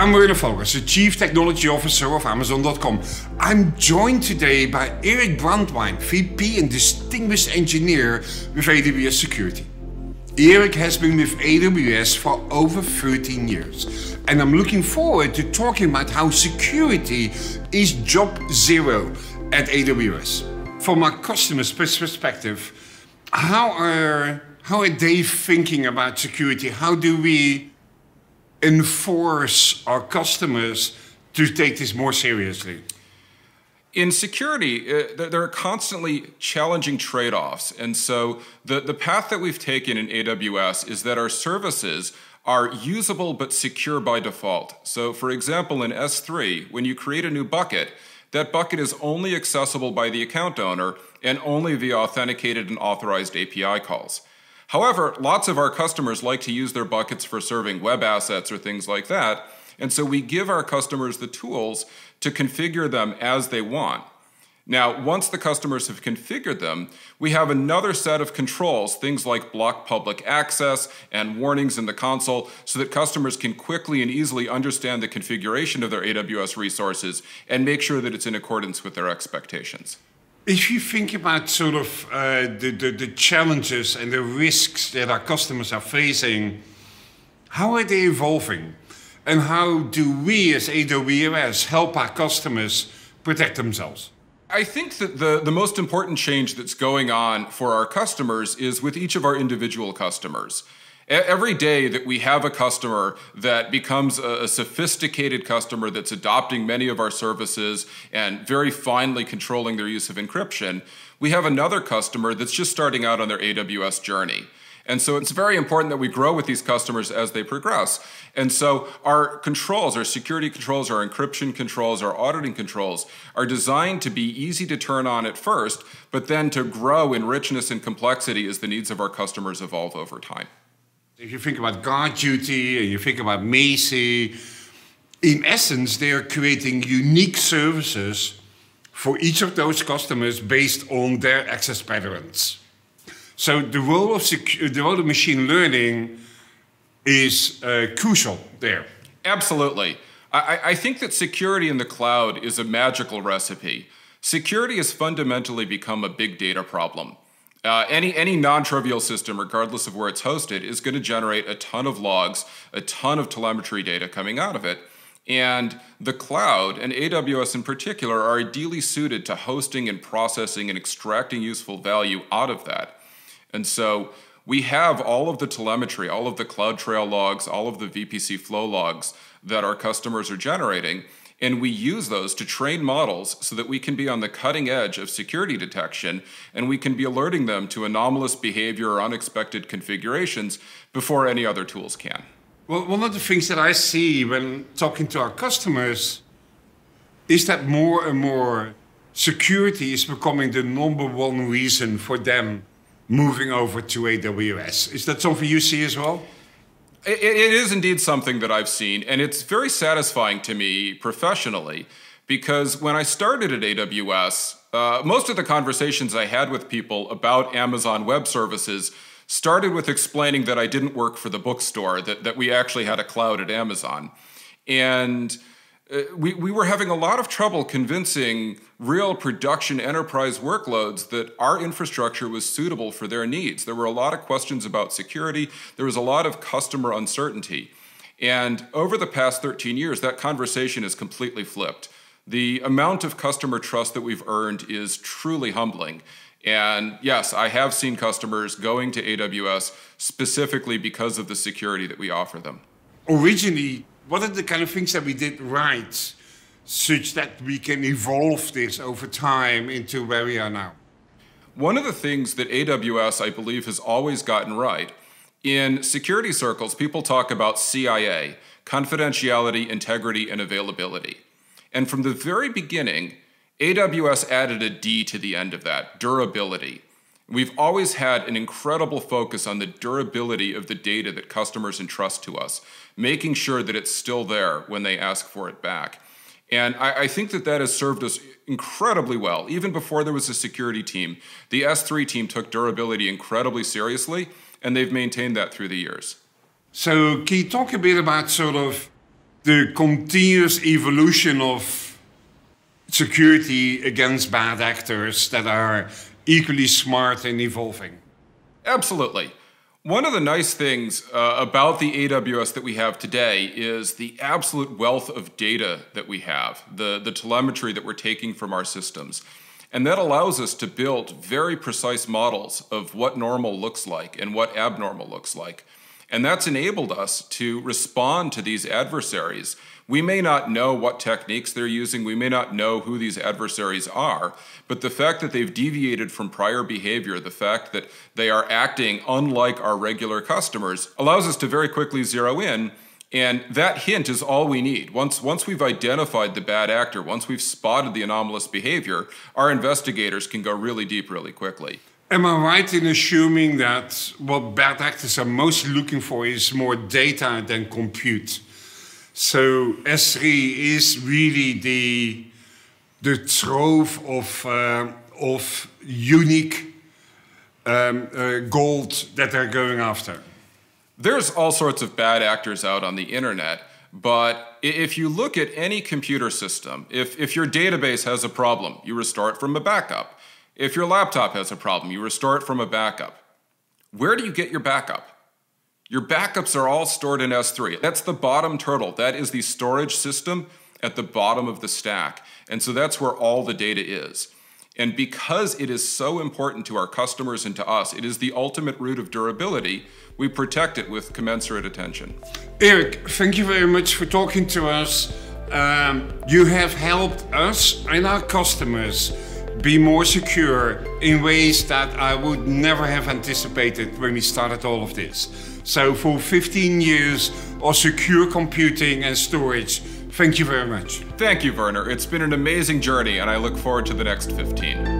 I'm Werner Vogels, the Chief Technology Officer of Amazon.com. I'm joined today by Eric Brandwine, VP and Distinguished Engineer with AWS Security. Eric has been with AWS for over 13 years, and I'm looking forward to talking about how security is job zero at AWS. From a customer's perspective, how are, how are they thinking about security? How do we enforce our customers to take this more seriously? In security, uh, there are constantly challenging trade offs. And so the, the path that we've taken in AWS is that our services are usable but secure by default. So, for example, in S3, when you create a new bucket, that bucket is only accessible by the account owner and only via authenticated and authorized API calls. However, lots of our customers like to use their buckets for serving web assets or things like that. And so we give our customers the tools to configure them as they want. Now, once the customers have configured them, we have another set of controls, things like block public access and warnings in the console, so that customers can quickly and easily understand the configuration of their AWS resources and make sure that it's in accordance with their expectations. If you think about sort of uh, the, the, the, challenges and the risks that our customers are facing, how are they evolving? And how do we as AWS help our customers protect themselves? I think that the, the most important change that's going on for our customers is with each of our individual customers. Every day that we have a customer that becomes a, sophisticated customer that's adopting many of our services and very finely controlling their use of encryption, we have another customer that's just starting out on their AWS journey. And so it's very important that we grow with these customers as they progress. And so our controls, our security controls, our encryption controls, our auditing controls are designed to be easy to turn on at first, but then to grow in richness and complexity as the needs of our customers evolve over time. If you think about GuardDuty and you think about Macie, in essence, they are creating unique services for each of those customers based on their access patterns. So the role of, the role of machine learning is uh, crucial there. Absolutely. I, I think that security in the cloud is a magical recipe. Security has fundamentally become a big data problem. Uh, any any non-trivial system, regardless of where it's hosted, is going to generate a ton of logs, a ton of telemetry data coming out of it. And the cloud, and AWS in particular, are ideally suited to hosting and processing and extracting useful value out of that. And so we have all of the telemetry, all of the CloudTrail logs, all of the VPC flow logs that our customers are generating. And we use those to train models so that we can be on the cutting edge of security detection and we can be alerting them to anomalous behavior or unexpected configurations before any other tools can. Well, one of the things that I see when talking to our customers is that more and more security is becoming the number one reason for them moving over to AWS. Is that something you see as well? It, it is indeed something that I've seen, and it's very satisfying to me professionally because when I started at AWS, uh, most of the conversations I had with people about Amazon Web Services started with explaining that I didn't work for the bookstore, that, that we actually had a cloud at Amazon. And Uh, we, we were having a lot of trouble convincing real production enterprise workloads that our infrastructure was suitable for their needs. There were a lot of questions about security, there was a lot of customer uncertainty. And over the past 13 years, that conversation has completely flipped. The amount of customer trust that we've earned is truly humbling. And yes, I have seen customers going to AWS specifically because of the security that we offer them. Originally, what are the kind of things that we did right such that we can evolve this over time into where we are now? One of the things that AWS, I believe, has always gotten right in security circles, people talk about CIA confidentiality, integrity, and availability. And from the very beginning, AWS added a D to the end of that durability. We've always had an incredible focus on the durability of the data that customers entrust to us, making sure that it's still there when they ask for it back. And I, I, think that that has served us incredibly well. Even before there was a security team, the S3 team took durability incredibly seriously, and they've maintained that through the years. So, can you talk a bit about sort of the continuous evolution of security against bad actors that are equally smart and evolving. Absolutely. One of the nice things uh, about the AWS that we have today is the absolute wealth of data that we have, the, the telemetry that we're taking from our systems. And that allows us to build very precise models of what normal looks like and what abnormal looks like. And that's enabled us to respond to these adversaries. We may not know what techniques they're using, we may not know who these adversaries are, but the fact that they've deviated from prior behavior, the fact that they are acting unlike our regular customers, allows us to very quickly zero in. And that hint is all we need. Once, once we've identified the bad actor, once we've spotted the anomalous behavior, our investigators can go really deep really quickly. Am I right in assuming that what bad actors are most looking for is more data than compute? So S3 is really the the trove of uh, of unique um, uh, gold that they're going after. There's all sorts of bad actors out on the internet, but if you look at any computer system, if, if your database has a problem, you restore it from a backup. If your laptop has a problem, you restore it from a backup. Where do you get your backup? Your backups are all stored in S3. That's the bottom turtle. That is the storage system at the bottom of the stack. And so that's where all the data is. And because it is so important to our customers and to us, it is the ultimate root of durability, we protect it with commensurate attention. Eric, thank you very much for talking to us. Um, you have helped us and our customers be more secure in ways that I would never have anticipated when we started all of this. So for 15 years of secure computing and storage, thank you very much. Thank you, Werner. It's been an amazing journey, and I look forward to the next 15.